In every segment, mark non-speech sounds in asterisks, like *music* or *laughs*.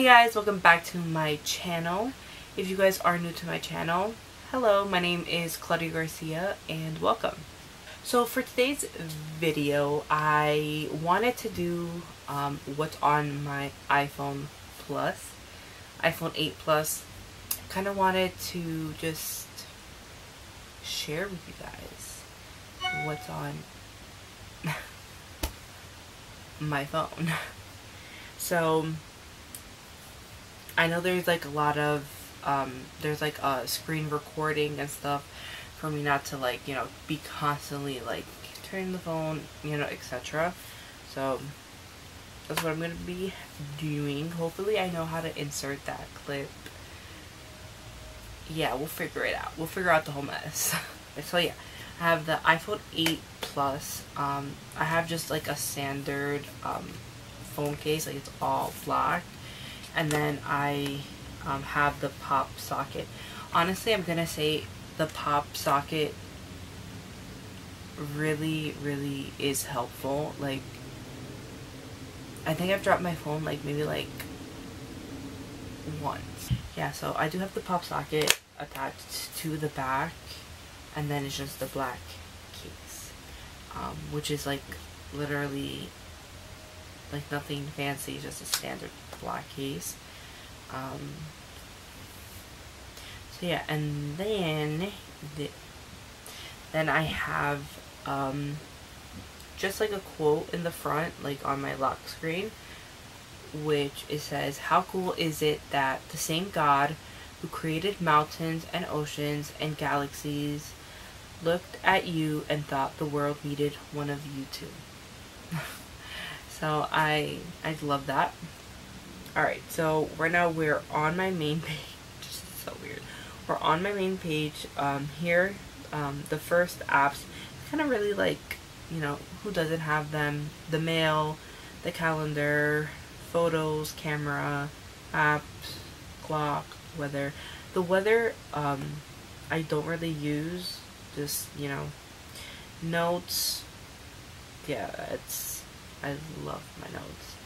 Hey guys, welcome back to my channel. If you guys are new to my channel, hello, my name is Claudia Garcia and welcome. So for today's video, I wanted to do um, what's on my iPhone Plus, iPhone 8 Plus. kind of wanted to just share with you guys what's on *laughs* my phone. *laughs* So I know there's like a lot of um, there's like a screen recording and stuff for me not to like you know be constantly like turning the phone you know etc. So that's what I'm gonna be doing. Hopefully I know how to insert that clip. Yeah, we'll figure it out. We'll figure out the whole mess. *laughs* so yeah, I have the iPhone 8 Plus. Um, I have just like a standard um, phone case, like it's all black. And then I um, have the pop socket. Honestly, I'm gonna say the pop socket really, really is helpful. Like, I think I've dropped my phone like maybe like once. Yeah, so I do have the pop socket attached to the back and then it's just the black case. Um, which is like literally like nothing fancy, just a standard black case. Um, so yeah, and then the, then I have um, just like a quote in the front, like on my lock screen, which it says, "How cool is it that the same God who created mountains and oceans and galaxies looked at you and thought the world needed one of you too." *laughs* So I I love that. Alright, so right now we're on my main *laughs* page. Just so weird. We're on my main page. Um, here, um, the first apps, kind of really like, you know, who doesn't have them? The mail, the calendar, photos, camera, apps, clock, weather. The weather, um, I don't really use. Just, you know, notes. Yeah, it's I love my notes.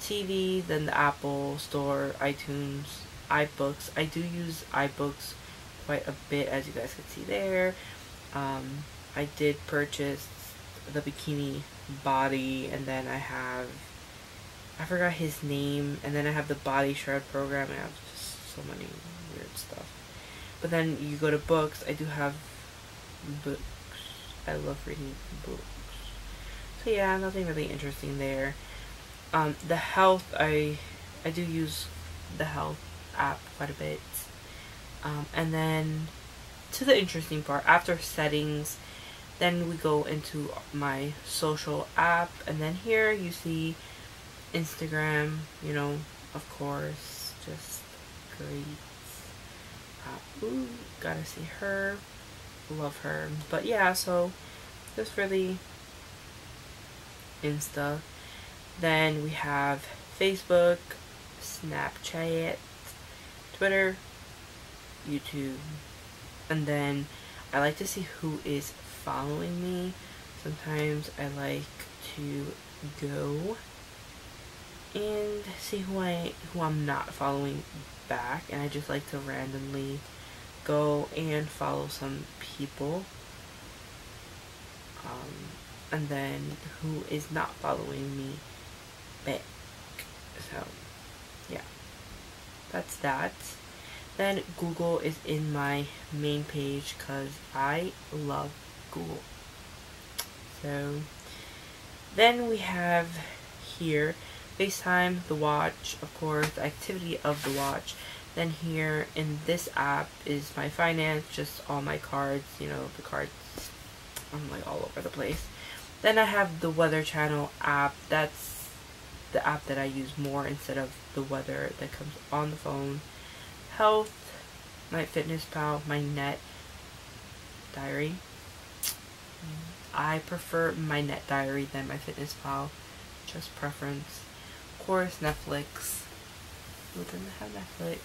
TV, then the Apple Store, iTunes, iBooks. I do use iBooks quite a bit, as you guys can see there. Um, I did purchase the bikini body, and then I have, I forgot his name, and then I have the body shred program, and I have just so many weird stuff. But then you go to books, I do have books. I love reading books. So yeah, nothing really interesting there. Um, the health, I I do use the health app quite a bit. Um, and then to the interesting part, after settings, then we go into my social app, and then here you see Instagram, you know, of course, just great. Uh, ooh, gotta see her, love her. But yeah, so just really Insta. Then we have Facebook, Snapchat, Twitter, YouTube. And then I like to see who is following me. Sometimes I like to go and see who I who I'm not following back and I just like to randomly go and follow some people. Um, and then who is not following me back. So, yeah. That's that. Then Google is in my main page because I love Google. So, then we have here FaceTime, the watch, of course, the activity of the watch. Then here in this app is my finance, just all my cards, you know, the cards, I'm like all over the place. Then I have the Weather Channel app. That's the app that I use more instead of the weather that comes on the phone. Health, MyFitnessPal, my Net Diary. I prefer MyNetDiary than MyFitnessPal. Just preference. Of course, Netflix. Who doesn't have Netflix?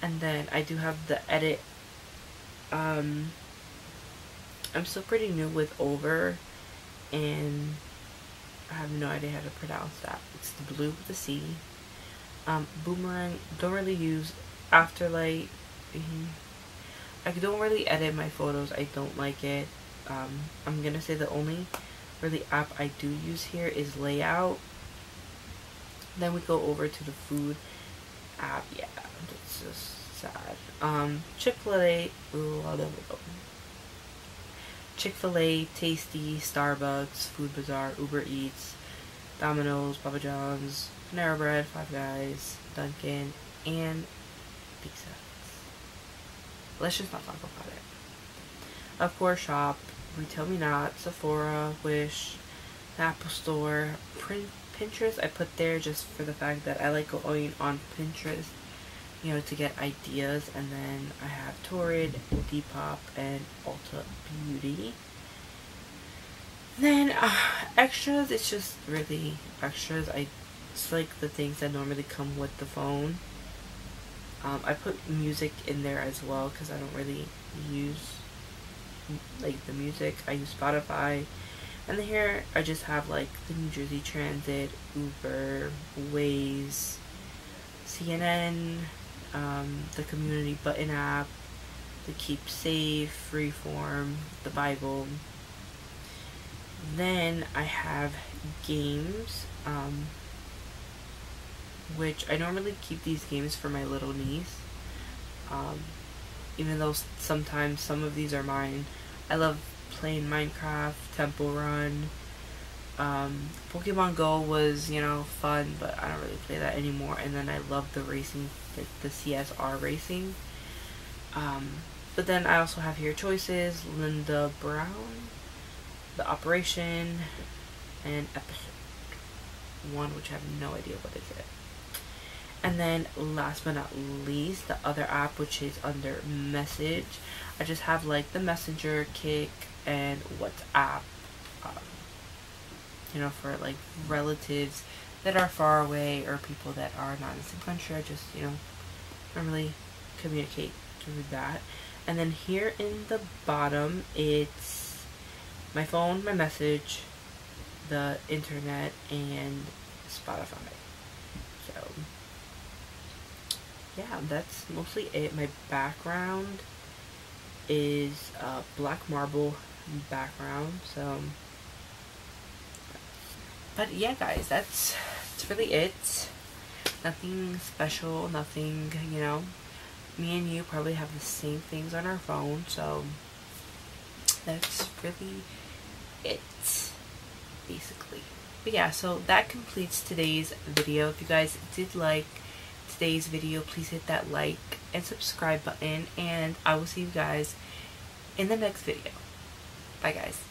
And then I do have the edit. Um, I'm still pretty new with Over and I have no idea how to pronounce that. It's the blue with the C. Um, Boomerang, don't really use Afterlight. Mm-hmm. I don't really edit my photos. I don't like it. Um, I'm gonna say the only really app I do use here is Layout. Then we go over to the food app. Yeah, it's just sad. Um, Chick-fil-A. Chick-fil-A, Tasty, Starbucks, Food Bazaar, Uber Eats, Domino's, Papa John's, Panera Bread, Five Guys, Dunkin', and Pizza. Let's just not talk about it. Of course, shop, RetailMeNot, Sephora, Wish, Apple Store, Print, Pinterest. I put there just for the fact that I like going on Pinterest, you know, to get ideas. And then I have Torrid, Depop, and Ulta Beauty. Then uh, extras, it's just really extras. I it's like the things that normally come with the phone. Um, I put music in there as well because I don't really use like the music. I use Spotify. And here I just have like the New Jersey Transit, Uber, Waze, CNN, um, the Community Button app, the Keep Safe, Freeform, the Bible. Then I have games, um, which I normally keep these games for my little niece. Um, even though sometimes some of these are mine. I love playing Minecraft, Temple Run. Um, Pokemon Go was, you know, fun, but I don't really play that anymore. And then I love the racing, the, the CSR racing. Um, but then I also have here choices, Linda Brown, The Operation, and Episode 1, which I have no idea what is it. And then last but not least, the other app which is under message. I just have like the messenger, Kik, and WhatsApp. Um, you know, for like relatives that are far away or people that are not in the same country. I just, you know, normally communicate through that. And then here in the bottom, it's my phone, my message, the internet, and Spotify. So yeah, that's mostly it. My background is a black marble background, so but yeah guys, that's that's really it. Nothing special, nothing, you know. Me and you probably have the same things on our phone, so that's really it basically. But yeah, so that completes today's video. If you guys did like today's video, please hit that like and subscribe button. And I will see you guys in the next video. Bye, guys.